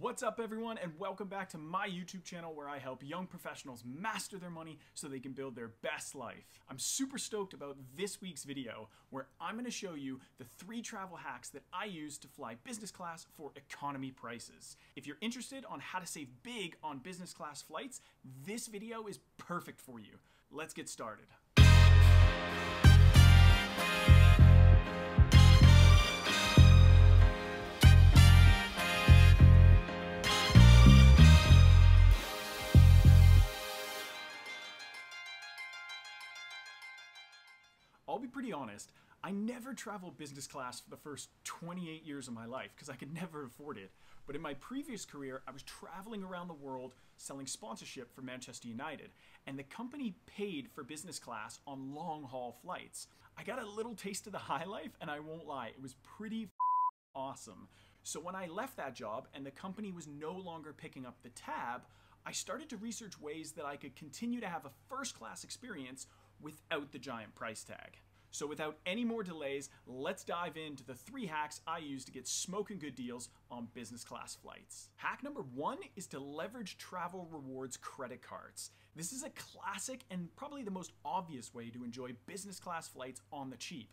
What's up, everyone, and welcome back to my YouTube channel where I help young professionals master their money so they can build their best life. I'm super stoked about this week's video where I'm going to show you the three travel hacks that I use to fly business class for economy prices. If you're interested on how to save big on business class flights, this video is perfect for you. Let's get started. Pretty honest, I never traveled business class for the first 28 years of my life because I could never afford it. But in my previous career, I was traveling around the world selling sponsorship for Manchester United, and the company paid for business class on long haul flights. I got a little taste of the high life, and I won't lie, it was pretty awesome. So when I left that job and the company was no longer picking up the tab, I started to research ways that I could continue to have a first class experience without the giant price tag. So without any more delays, let's dive into the three hacks I use to get smoking good deals on business class flights. Hack number one is to leverage travel rewards credit cards. This is a classic and probably the most obvious way to enjoy business class flights on the cheap.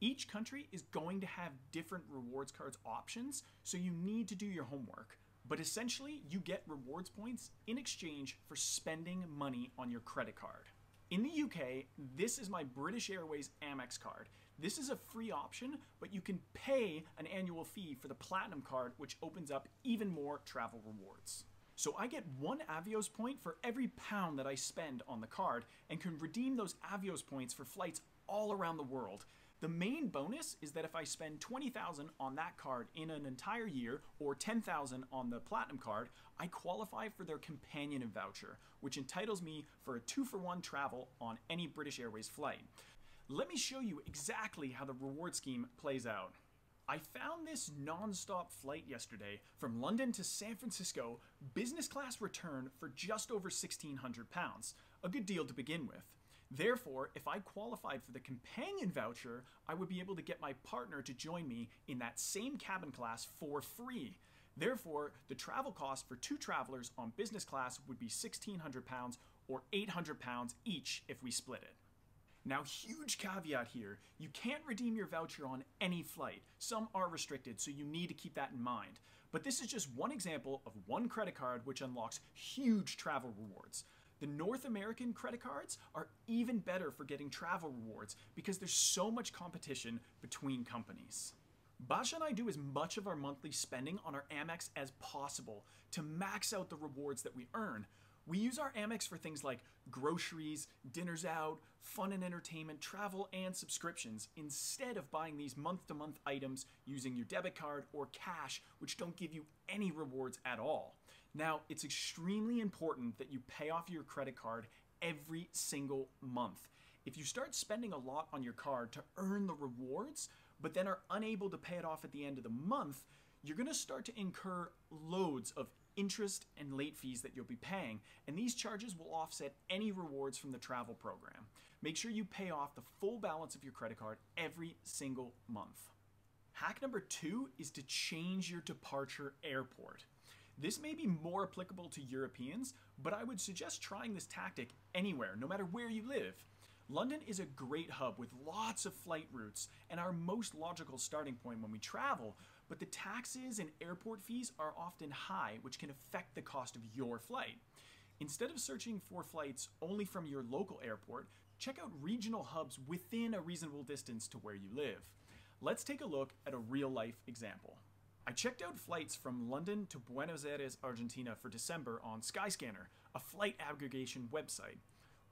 Each country is going to have different rewards cards options, so you need to do your homework. But essentially, you get rewards points in exchange for spending money on your credit card. In the UK, this is my British Airways Amex card. This is a free option, but you can pay an annual fee for the Platinum card, which opens up even more travel rewards. So I get one Avios point for every pound that I spend on the card and can redeem those Avios points for flights all around the world. The main bonus is that if I spend 20,000 on that card in an entire year or 10,000 on the platinum card, I qualify for their companion voucher, which entitles me for a 2 for 1 travel on any British Airways flight. Let me show you exactly how the reward scheme plays out. I found this non-stop flight yesterday from London to San Francisco, business class return for just over 1600 pounds. A good deal to begin with. Therefore, if I qualified for the companion voucher, I would be able to get my partner to join me in that same cabin class for free. Therefore, the travel cost for two travelers on business class would be 1600 pounds or 800 pounds each if we split it. Now, huge caveat here, you can't redeem your voucher on any flight. Some are restricted, so you need to keep that in mind. But this is just one example of one credit card which unlocks huge travel rewards. The North American credit cards are even better for getting travel rewards because there's so much competition between companies. Basha and I do as much of our monthly spending on our Amex as possible to max out the rewards that we earn. We use our Amex for things like groceries, dinners out, fun and entertainment, travel, and subscriptions instead of buying these month to month items using your debit card or cash, which don't give you any rewards at all. Now, it's extremely important that you pay off your credit card every single month. If you start spending a lot on your card to earn the rewards, but then are unable to pay it off at the end of the month, you're going to start to incur loads of interest and late fees that you'll be paying, and these charges will offset any rewards from the travel program. Make sure you pay off the full balance of your credit card every single month. Hack number two is to change your departure airport. This may be more applicable to Europeans, but I would suggest trying this tactic anywhere, no matter where you live. London is a great hub with lots of flight routes and our most logical starting point when we travel, but the taxes and airport fees are often high, which can affect the cost of your flight. Instead of searching for flights only from your local airport, check out regional hubs within a reasonable distance to where you live. Let's take a look at a real life example. I checked out flights from London to Buenos Aires, Argentina for December on Skyscanner, a flight aggregation website.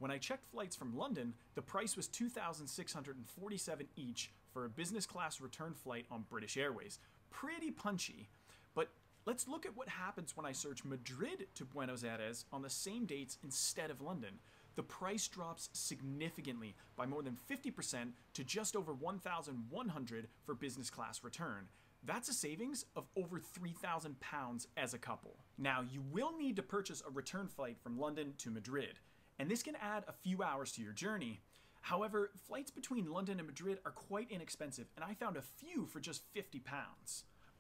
When I checked flights from London, the price was 2,647 each for a business class return flight on British Airways. Pretty punchy. But let's look at what happens when I search Madrid to Buenos Aires on the same dates instead of London. The price drops significantly by more than 50% to just over 1,100 for business class return. That's a savings of over £3,000 as a couple. Now, you will need to purchase a return flight from London to Madrid, and this can add a few hours to your journey. However, flights between London and Madrid are quite inexpensive, and I found a few for just £50.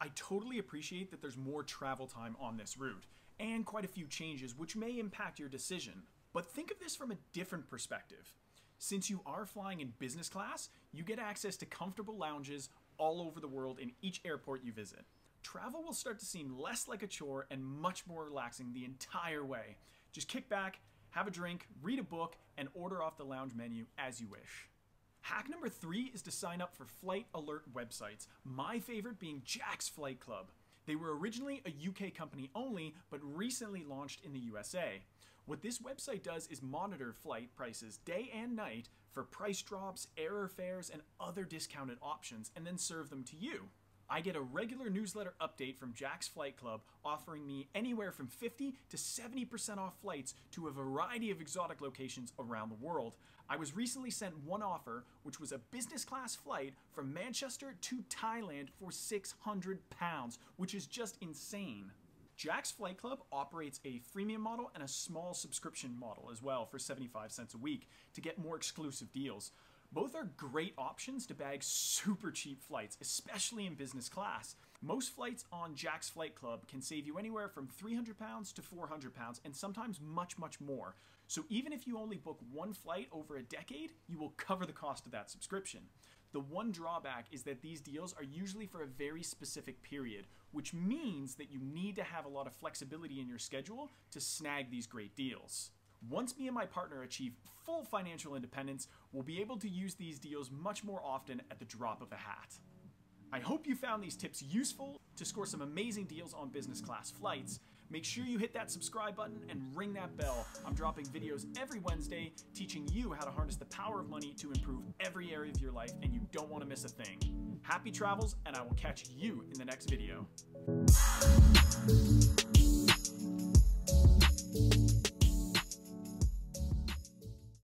I totally appreciate that there's more travel time on this route, and quite a few changes which may impact your decision. But think of this from a different perspective. Since you are flying in business class, you get access to comfortable lounges all over the world in each airport you visit. Travel will start to seem less like a chore and much more relaxing the entire way. Just kick back, have a drink, read a book, and order off the lounge menu as you wish. Hack number three is to sign up for flight alert websites, my favorite being Jack's Flight Club. They were originally a UK company only, but recently launched in the USA. What this website does is monitor flight prices day and night for price drops, error fares, and other discounted options, and then serve them to you. I get a regular newsletter update from Jack's Flight Club offering me anywhere from 50 to 70% off flights to a variety of exotic locations around the world. I was recently sent one offer, which was a business class flight from Manchester to Thailand for 600 pounds, which is just insane. Jack's Flight Club operates a freemium model and a small subscription model as well for 75 cents a week to get more exclusive deals. Both are great options to bag super cheap flights, especially in business class. Most flights on Jack's Flight Club can save you anywhere from 300 pounds to 400 pounds and sometimes much, much more. So even if you only book one flight over a decade, you will cover the cost of that subscription. The one drawback is that these deals are usually for a very specific period, which means that you need to have a lot of flexibility in your schedule to snag these great deals. Once me and my partner achieve full financial independence, we'll be able to use these deals much more often at the drop of a hat. I hope you found these tips useful to score some amazing deals on business class flights. Make sure you hit that subscribe button and ring that bell. I'm dropping videos every Wednesday teaching you how to harness the power of money to improve every area of your life, and you don't want to miss a thing. Happy travels, and I will catch you in the next video.